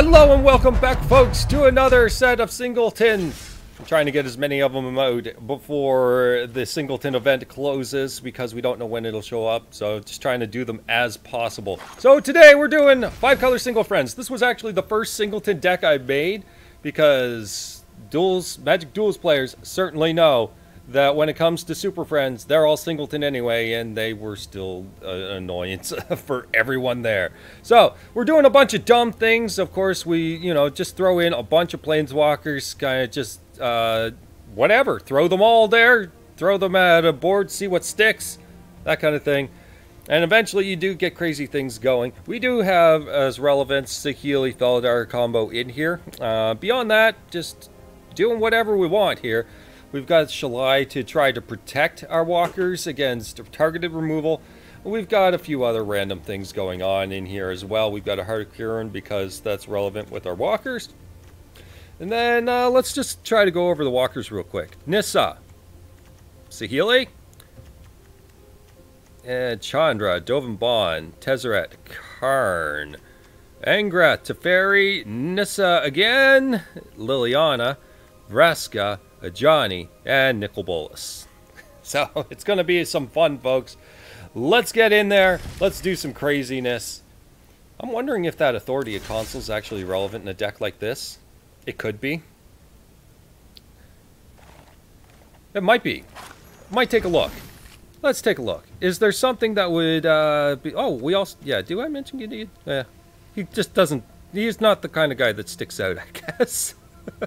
Hello and welcome back, folks, to another set of Singleton. I'm trying to get as many of them out before the Singleton event closes because we don't know when it'll show up. So just trying to do them as possible. So today we're doing five color single friends. This was actually the first Singleton deck I made because duels, Magic Duels players certainly know that when it comes to Super Friends, they're all Singleton anyway, and they were still an annoyance for everyone there. So, we're doing a bunch of dumb things. Of course, we, you know, just throw in a bunch of Planeswalkers, kind of just, uh, whatever. Throw them all there, throw them at a board, see what sticks, that kind of thing. And eventually you do get crazy things going. We do have, as relevance, Saheeli Felidar combo in here. Uh, beyond that, just doing whatever we want here. We've got Shalai to try to protect our walkers against targeted removal. We've got a few other random things going on in here as well. We've got a Heart of Kiran because that's relevant with our walkers. And then uh, let's just try to go over the walkers real quick. Nissa, Saheeli, and Chandra, Dovin Baan, Tezzeret, Karn, Angra, Teferi, Nissa again, Liliana, Vraska, Ajani, and Nicol Bolas. So it's going to be some fun, folks. Let's get in there. Let's do some craziness. I'm wondering if that Authority of Consul is actually relevant in a deck like this. It could be. It might be. Might take a look. Let's take a look. Is there something that would uh, be... Oh, we also... Yeah, do I mention Gideon? Yeah. He just doesn't... He's not the kind of guy that sticks out, I guess.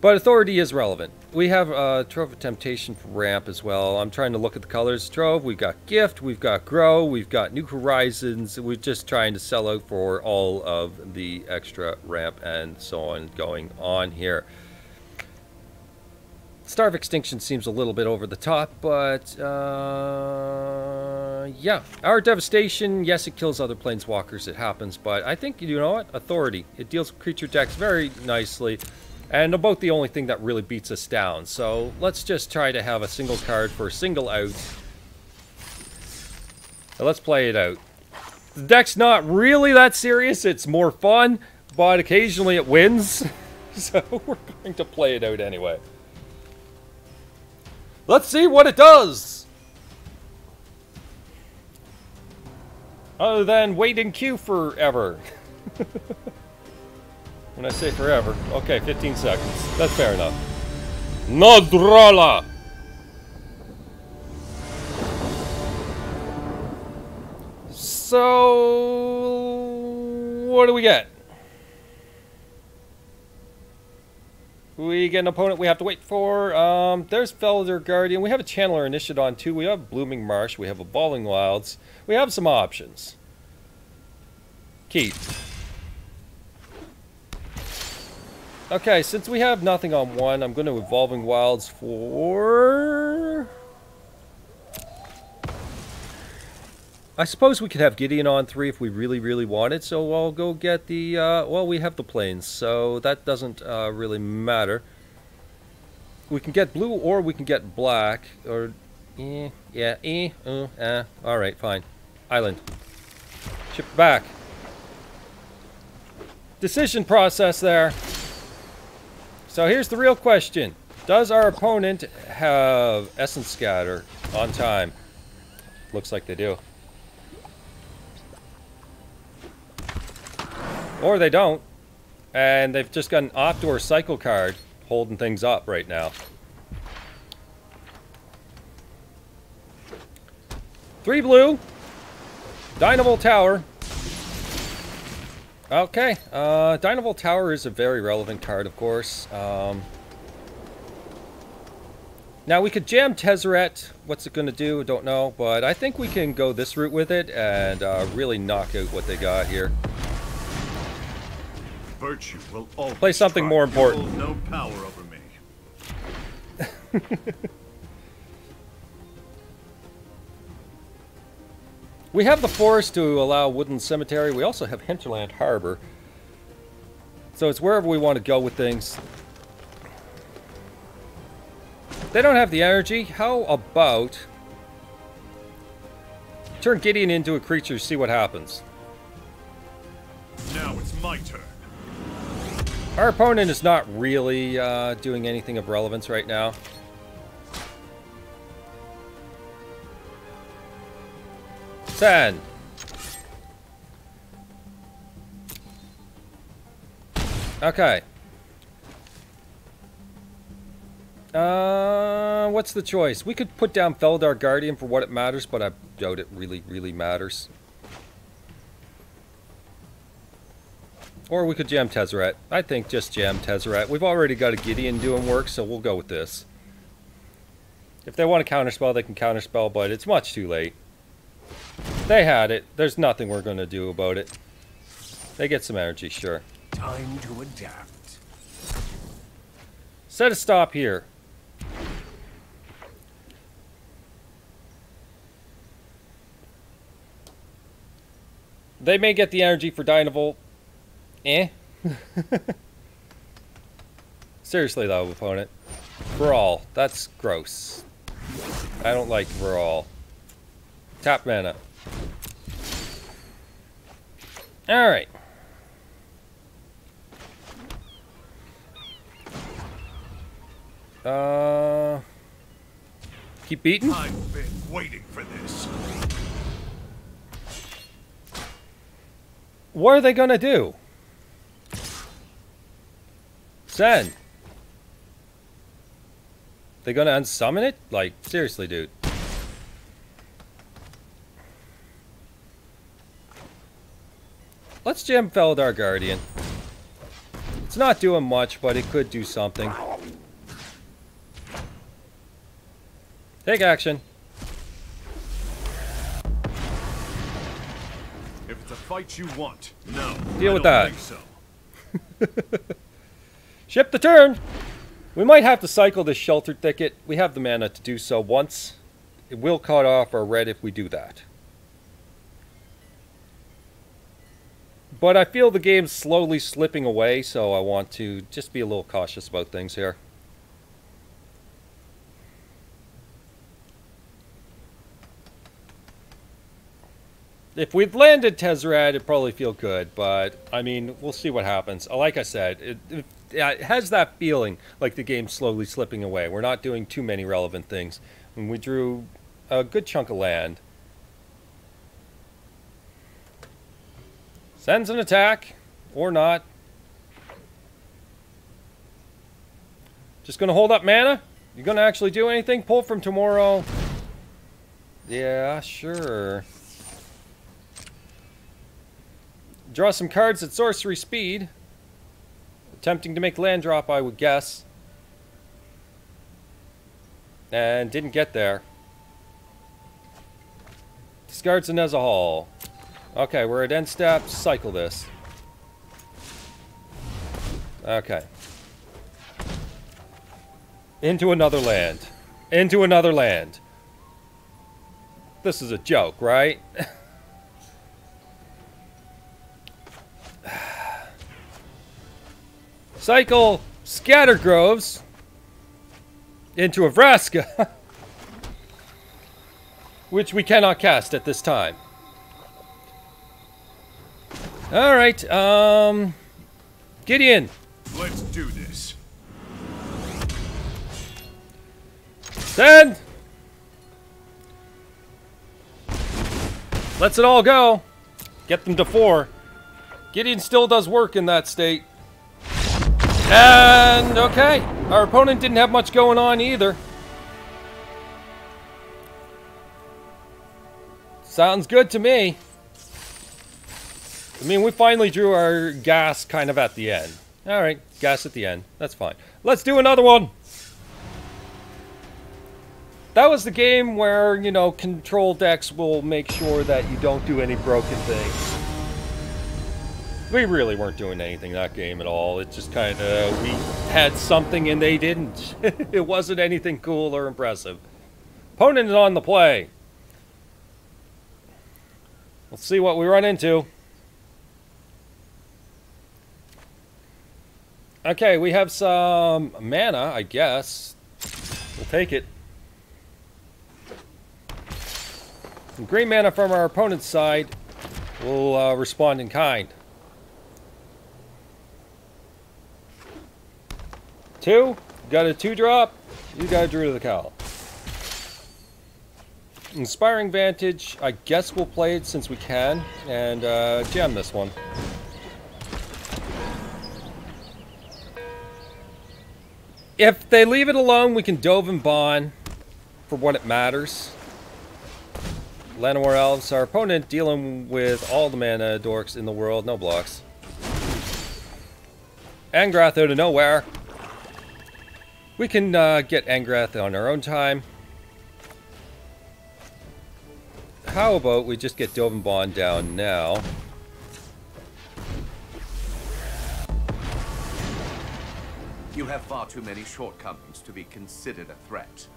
But authority is relevant. We have uh, Trove of Temptation ramp as well. I'm trying to look at the colors. Trove, we've got Gift, we've got Grow, we've got New Horizons. We're just trying to sell out for all of the extra ramp and so on going on here. Star of Extinction seems a little bit over the top, but uh, yeah. Hour Devastation, yes, it kills other planeswalkers, it happens, but I think, you know what? Authority. It deals with creature decks very nicely. And about the only thing that really beats us down. So let's just try to have a single card for a single out. Now let's play it out. The deck's not really that serious. It's more fun, but occasionally it wins. so we're going to play it out anyway. Let's see what it does! Other than wait in queue forever. When I say forever. Okay, 15 seconds. That's fair enough. Nadrala! So... What do we get? We get an opponent we have to wait for. Um, there's Felidar Guardian. We have a Channeler Initiaton too. We have Blooming Marsh. We have a Evolving Wilds. We have some options. Keith. Okay, since we have nothing on one, I'm going to Evolving Wilds for... I suppose we could have Gideon on three if we really, really wanted, so I'll go get the, uh, well, we have the planes, so that doesn't uh, really matter. We can get blue or we can get black, or, eh, yeah, eh, uh, eh, alright, fine. Island. Ship back. Decision process there. So here's the real question. Does our opponent have Essence Scatter on time? Looks like they do. Or they don't. And they've just got an Outdoor Cycle card holding things up right now. Three blue. Dynavolt Tower. Okay, uh, Dynavolt Tower is a very relevant card, of course. Um, now, we could jam Tezzeret. What's it going to do? I don't know. But I think we can go this route with it and uh, really knock out what they got here. Virtue will always Play something more important. No power over me. We have the forest to allow Woodland Cemetery. We also have Hinterland Harbor. So it's wherever we want to go with things. They don't have the energy. How about... Turn Gideon into a creature, see what happens. Now it's my turn. Our opponent is not really uh, doing anything of relevance right now. Ten. Okay. Uh, what's the choice? We could put down Felidar Guardian for what it matters, but I doubt it really, really matters. Or we could jam Tezzeret. I think just jam Tezzeret. We've already got a Gideon doing work, so we'll go with this. If they want to counterspell, they can counterspell, but it's much too late. They had it. There's nothing we're going to do about it. They get some energy, sure. Time to adapt. Set a stop here. They may get the energy for Dynavolt. Eh? Seriously though, opponent. Brawl. That's gross. I don't like Brawl. Tap mana. Alright. Uh... Keep beating? I've been waiting for this. What are they gonna do? Send. They gonna unsummon it? Like, seriously, dude. Let's jam Felidar Guardian. It's not doing much, but it could do something. Take action. If it's a fight you want, no. Deal I with that. so. Ship the turn! We might have to cycle this sheltered thicket. We have the mana to do so once. It will cut off our red if we do that. But I feel the game's slowly slipping away, so I want to just be a little cautious about things here. If we'd landed Tezzeret, it'd probably feel good, but I mean, we'll see what happens. Like I said, it, it, it has that feeling like the game's slowly slipping away. We're not doing too many relevant things. And we drew a good chunk of land. Sends an attack, or not. Just gonna hold up mana? You gonna actually do anything? Pull from tomorrow? Yeah, sure. Draw some cards at sorcery speed. Attempting to make land drop, I would guess. And didn't get there. Discards a Nezahal. Okay, we're at end step. Cycle this. Okay. Into another land. Into another land. This is a joke, right? Cycle Scattered Groves into a Vraska, which we cannot cast at this time. All right, um, Gideon, Let's do this. send. Let's it all go. Get them to four. Gideon still does work in that state. And, okay, our opponent didn't have much going on either. Sounds good to me. I mean, we finally drew our gas kind of at the end. Alright, gas at the end. That's fine. Let's do another one! That was the game where, you know, control decks will make sure that you don't do any broken things. We really weren't doing anything that game at all. It just kind of, we had something and they didn't. it wasn't anything cool or impressive. Opponent is on the play. Let's see what we run into. Okay, we have some mana, I guess. We'll take it. Some green mana from our opponent's side will uh, respond in kind. Two. Got a two drop. You got a Drew to the cow. Inspiring Vantage. I guess we'll play it since we can. And uh, jam this one. If they leave it alone, we can Dovin Baan for what it matters. Llanowar Elves, our opponent dealing with all the mana dorks in the world, no blocks. Angrath out of nowhere. We can uh, get Angrath on our own time. How about we just get Dovin Baan down now? You have far too many shortcomings to be considered a threat.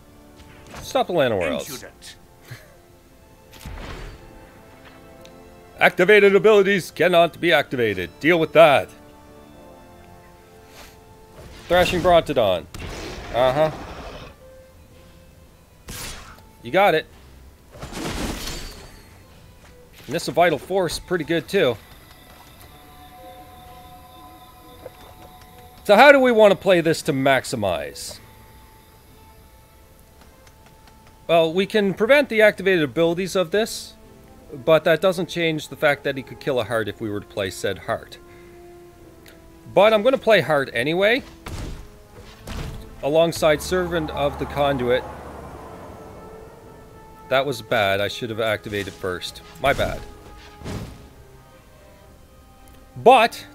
Stop the Elves. Impudent. Activated abilities cannot be activated. Deal with that. Thrashing Brontodon. Uh-huh. You got it. A Vital Force, pretty good too. So how do we want to play this to maximize? Well, we can prevent the activated abilities of this, but that doesn't change the fact that he could kill a heart if we were to play said heart. But I'm going to play heart anyway, alongside Servant of the Conduit. That was bad. I should have activated first. My bad. But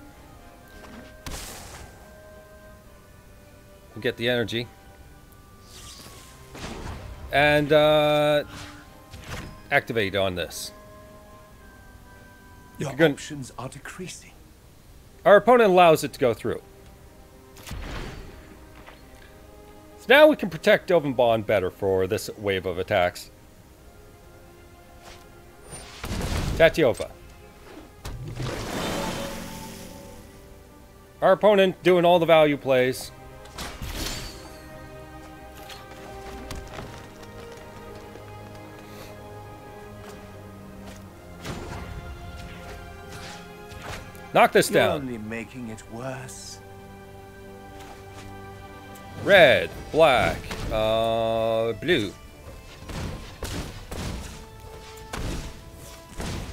we'll get the energy. And uh, activate on this. Your gonna- options are decreasing. Our opponent allows it to go through. So now we can protect Dovin Baan better for this wave of attacks. Tatyova. Our opponent doing all the value plays. Knock this You're down. only making it worse. Red, black, uh, blue.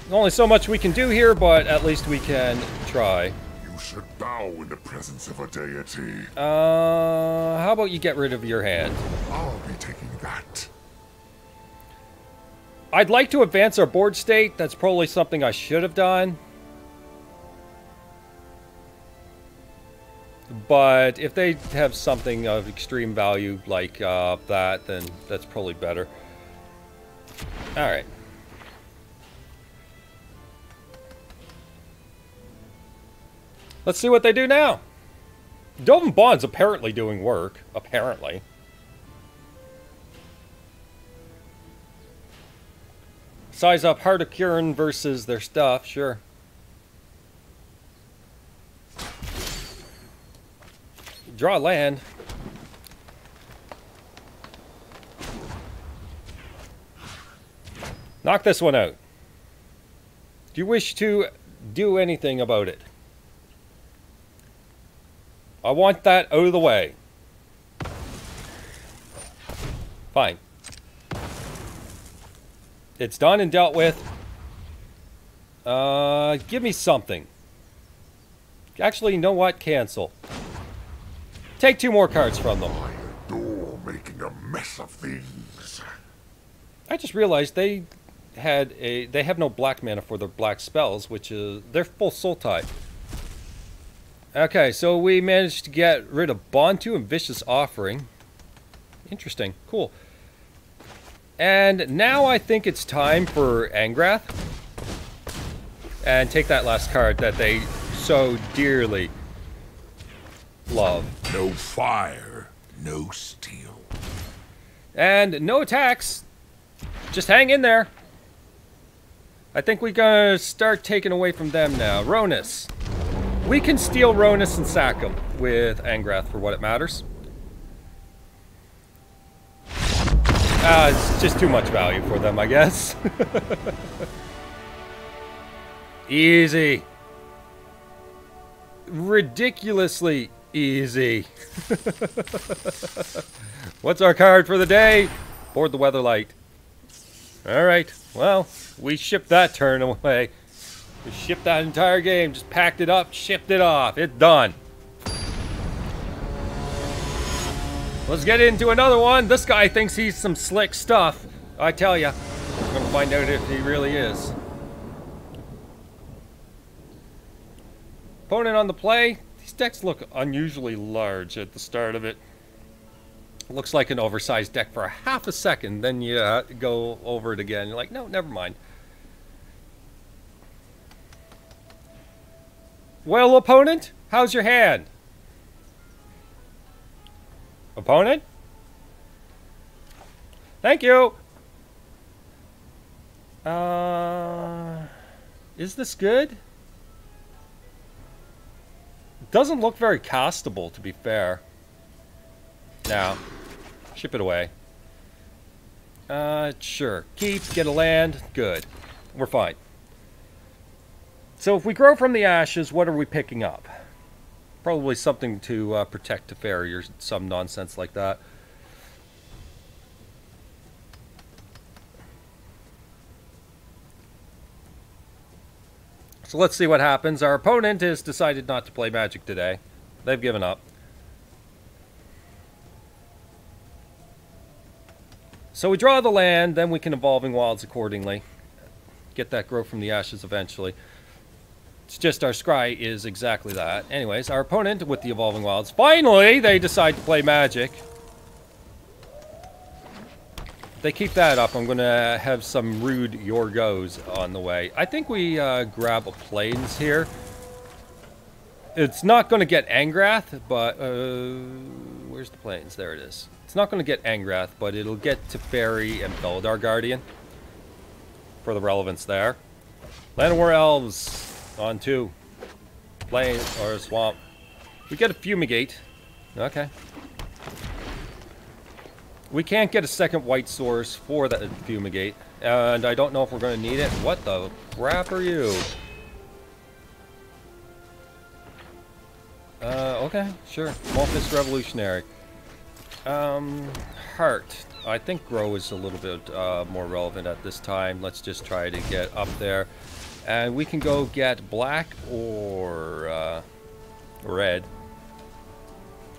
Only so much we can do here, but at least we can try. You should bow in the presence of a deity. Uh, how about you get rid of your hand? I'll be taking that. I'd like to advance our board state. That's probably something I should have done. But if they have something of extreme value like uh, that, then that's probably better. Alright. Let's see what they do now. Dovin Baan's apparently doing work. Apparently. Size up Heart of Kiran versus their stuff, sure. Draw land. Knock this one out. Do you wish to do anything about it? I want that out of the way. Fine. It's done and dealt with. Uh, give me something. Actually, you know what? Cancel. Take two more cards from them. I adore making a mess of things. I just realized they had a they have no black mana for their black spells, which is they're full soul type. Okay, so we managed to get rid of Bontu and Vicious Offering. Interesting, cool. And now I think it's time for Angrath. And take that last card that they so dearly love. No fire, no steel. And no attacks. Just hang in there. I think we're gonna start taking away from them now. Rhonas. We can steal Rhonas and sack him with Angrath for what it matters. Ah, it's just too much value for them, I guess. Easy. Ridiculously Easy. What's our card for the day? Board the Weatherlight. Alright, well, we shipped that turn away. We shipped that entire game, just packed it up, shipped it off. It's done. Let's get into another one. This guy thinks he's some slick stuff. I tell ya, we're gonna find out if he really is. Opponent on the play. Decks look unusually large at the start of it. Looks like an oversized deck for a half a second, then you uh, go over it again. You're like, no, never mind. Well, opponent, how's your hand? Opponent? Thank you. Uh, is this good? Doesn't look very castable, to be fair. Now, ship it away. Uh, sure. Keep, get a land. Good. We're fine. So if we grow from the ashes, what are we picking up? Probably something to uh, protect Teferi or some nonsense like that. So let's see what happens. Our opponent has decided not to play Magic today. They've given up. So we draw the land, then we can Evolving Wilds accordingly. Get that grow from the ashes eventually. It's just our scry is exactly that. Anyways, our opponent with the Evolving Wilds, finally they decide to play Magic. They keep that up, I'm to have some rude Yorgos on the way. I think we uh, grab a Plains here. It's not to get Angrath, but... Uh, where's the Plains? There it is. It's not to get Angrath, but it'll get to Teferi and Felidar Guardian. For the relevance there. Llanowar Elves on two. Plain or swamp. We get a fumigate. Okay. We can't get a second white source for that fumigate. And I don't know if we're going to need it. What the crap are you? Uh, okay, sure. Maulfist Revolutionary. Um, Heart. I think Grow is a little bit uh, more relevant at this time. Let's just try to get up there. And we can go get black or uh, red.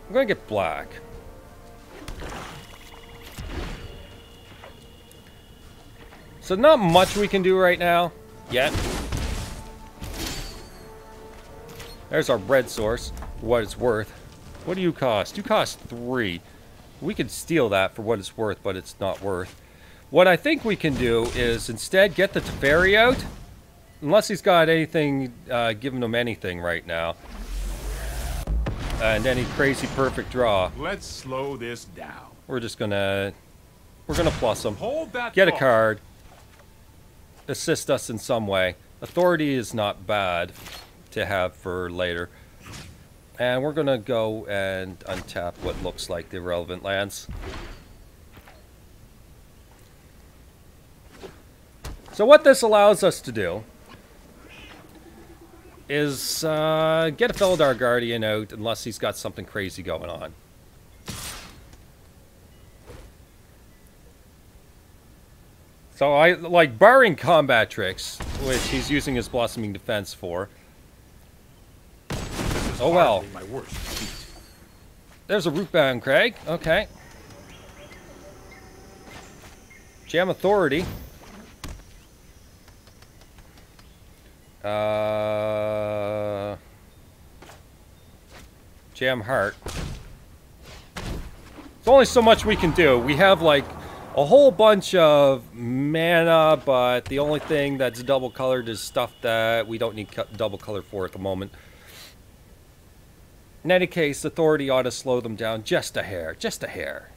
I'm going to get black. So not much we can do right now, yet. There's our bread source, what it's worth. What do you cost? You cost three. We could steal that for what it's worth, but it's not worth. What I think we can do is instead get the Teferi out. Unless he's got anything, uh, giving him anything right now. And any crazy perfect draw. Let's slow this down. We're just gonna... We're gonna plus him. Hold that Get a card. Assist us in some way. Authority is not bad to have for later. And we're gonna go and untap what looks like the irrelevant lands. So what this allows us to do is uh, get a Felidar Guardian out unless he's got something crazy going on. So I like barring combat tricks, which he's using his blossoming defense for. Oh well. There's a Rootbound Crag. Okay. Jam Authority. Uh, Jam Heart. There's only so much we can do. We have like a whole bunch of mana, but the only thing that's double colored is stuff that we don't need double color for at the moment. In any case, authority ought to slow them down just a hair, just a hair.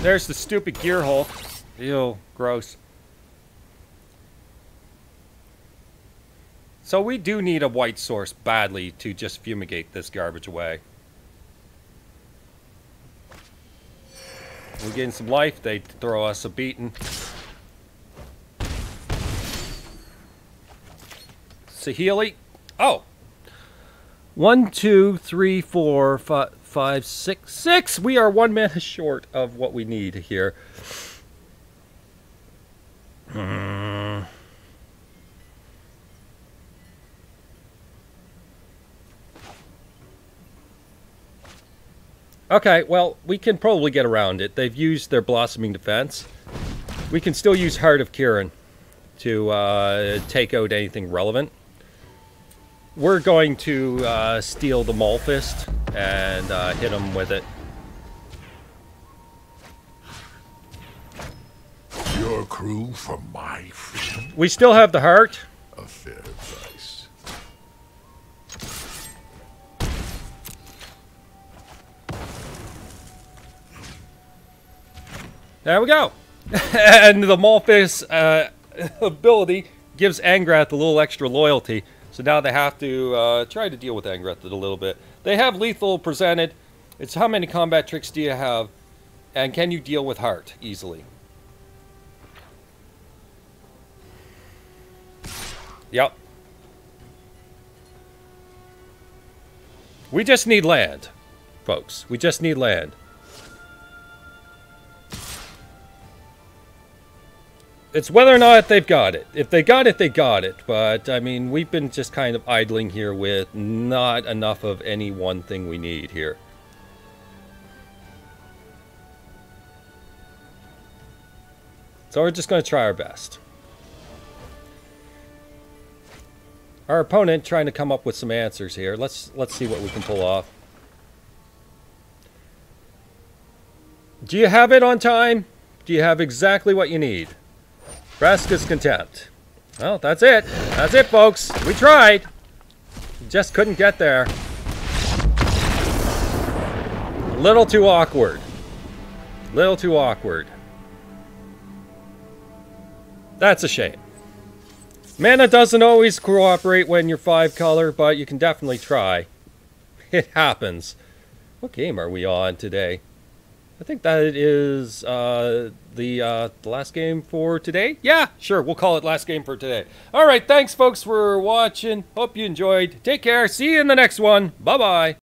There's the stupid Gearhulk. Ew, gross. So we do need a white source badly to just fumigate this garbage away. We're getting some life, they throw us a beating. Saheeli. Oh! One, two, three, four, five, five, six, six! We are one minute short of what we need here. Okay, well, we can probably get around it. They've used their Blossoming Defense. We can still use Heart of Kiran to uh, take out anything relevant. We're going to uh, steal the Maulfist and uh, hit him with it. Your crew for my freedom? We still have the heart. A fair There we go. and the Maulfist uh, ability gives Angrath a little extra loyalty. So now they have to uh, try to deal with Angrath a little bit. They have lethal presented. It's how many combat tricks do you have? And can you deal with heart easily? Yep. We just need land, folks. We just need land. It's whether or not they've got it. If they got it, they got it. But, I mean, we've been just kind of idling here with not enough of any one thing we need here. So we're just going to try our best. Our opponent trying to come up with some answers here. Let's let's see what we can pull off. Do you have it on time? Do you have exactly what you need? Vraska's Contempt. Well, that's it. That's it, folks. We tried. Just couldn't get there. A little too awkward. A Little too awkward. That's a shame. Mana doesn't always cooperate when you're five color, but you can definitely try. It happens. What game are we on today? I think that is uh, the uh, the last game for today. Yeah, sure, we'll call it last game for today. All right, thanks folks for watching. Hope you enjoyed. Take care. See you in the next one. Bye bye.